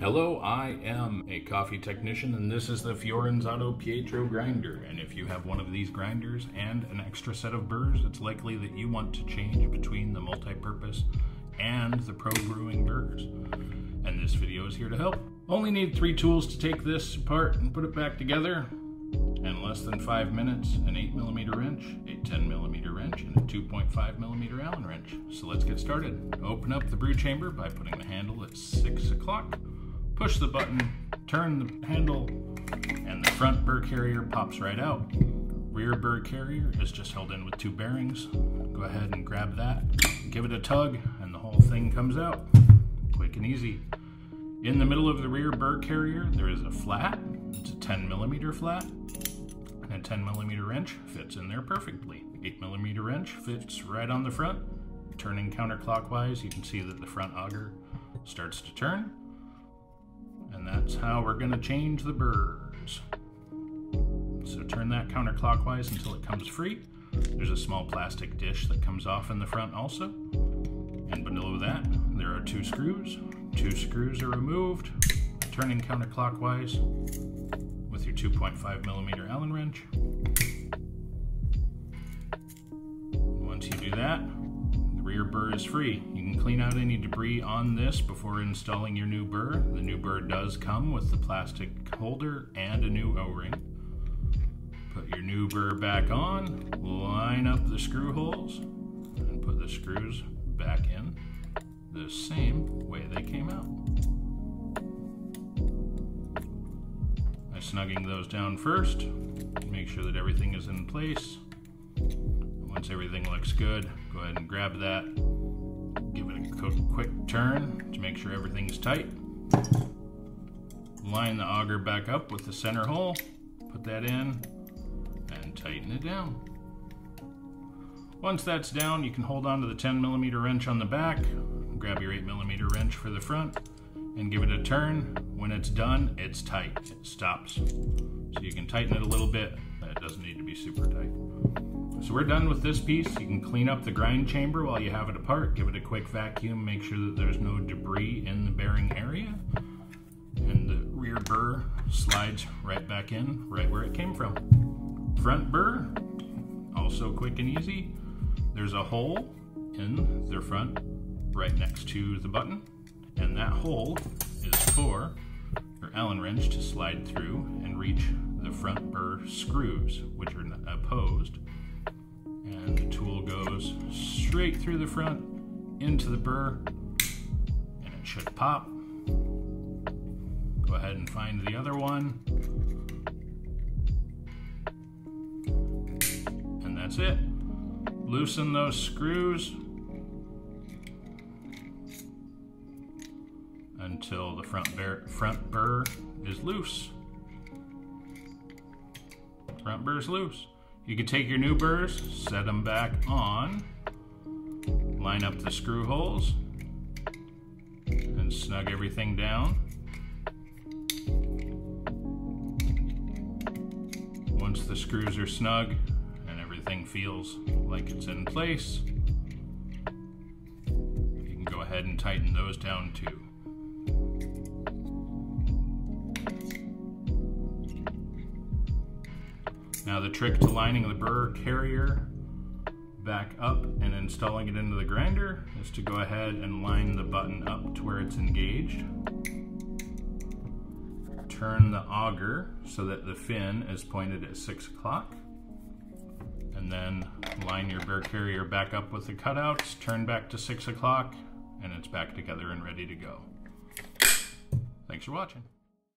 Hello, I am a coffee technician and this is the Fiorenzato Pietro grinder. And if you have one of these grinders and an extra set of burrs, it's likely that you want to change between the multi-purpose and the pro brewing burrs. And this video is here to help. Only need three tools to take this apart and put it back together. In less than five minutes, an eight millimeter wrench, a 10 millimeter wrench, and a 2.5 millimeter Allen wrench. So let's get started. Open up the brew chamber by putting the handle at six o'clock push the button, turn the handle, and the front burr carrier pops right out. Rear burr carrier is just held in with two bearings. Go ahead and grab that, give it a tug, and the whole thing comes out. Quick and easy. In the middle of the rear burr carrier, there is a flat. It's a 10 millimeter flat. And a 10 millimeter wrench fits in there perfectly. 8 millimeter wrench fits right on the front. Turning counterclockwise, you can see that the front auger starts to turn. That's how we're gonna change the burrs. So turn that counterclockwise until it comes free. There's a small plastic dish that comes off in the front also. And below that, there are two screws. Two screws are removed. Turning counterclockwise with your 2.5 millimeter Allen wrench. Once you do that, rear burr is free. You can clean out any debris on this before installing your new burr. The new burr does come with the plastic holder and a new O-ring. Put your new burr back on, line up the screw holes, and put the screws back in the same way they came out. By snugging those down first, make sure that everything is in place. Once everything looks good, go ahead and grab that. Give it a quick turn to make sure everything's tight. Line the auger back up with the center hole, put that in, and tighten it down. Once that's down, you can hold on to the 10 millimeter wrench on the back, grab your 8 millimeter wrench for the front, and give it a turn. When it's done, it's tight. It stops. So you can tighten it a little bit, but it doesn't need to be super tight. So we're done with this piece. You can clean up the grind chamber while you have it apart. Give it a quick vacuum. Make sure that there's no debris in the bearing area. And the rear burr slides right back in, right where it came from. Front burr, also quick and easy. There's a hole in the front right next to the button. And that hole is for your Allen wrench to slide through and reach the front burr screws, which are opposed and the tool goes straight through the front into the burr and it should pop. Go ahead and find the other one. And that's it. Loosen those screws until the front, bear, front burr is loose. Front burr is loose. You can take your new burrs, set them back on, line up the screw holes, and snug everything down. Once the screws are snug and everything feels like it's in place, you can go ahead and tighten those down too. Now the trick to lining the burr carrier back up and installing it into the grinder is to go ahead and line the button up to where it's engaged. Turn the auger so that the fin is pointed at 6 o'clock. And then line your burr carrier back up with the cutouts, turn back to 6 o'clock, and it's back together and ready to go. Thanks for watching.